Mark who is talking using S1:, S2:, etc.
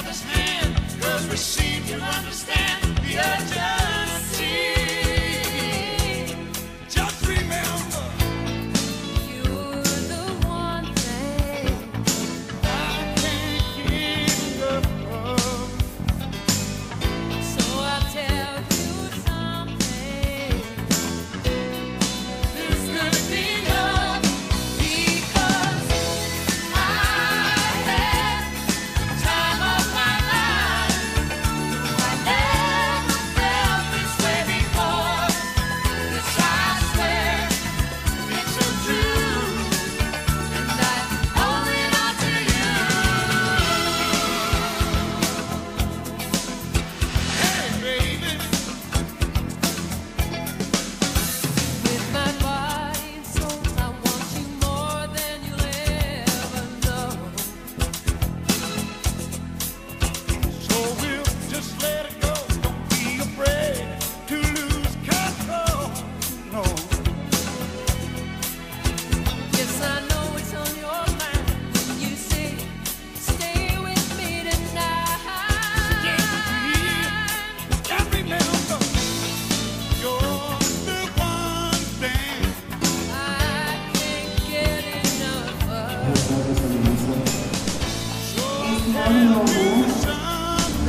S1: brother's hand. Cause we seem to understand.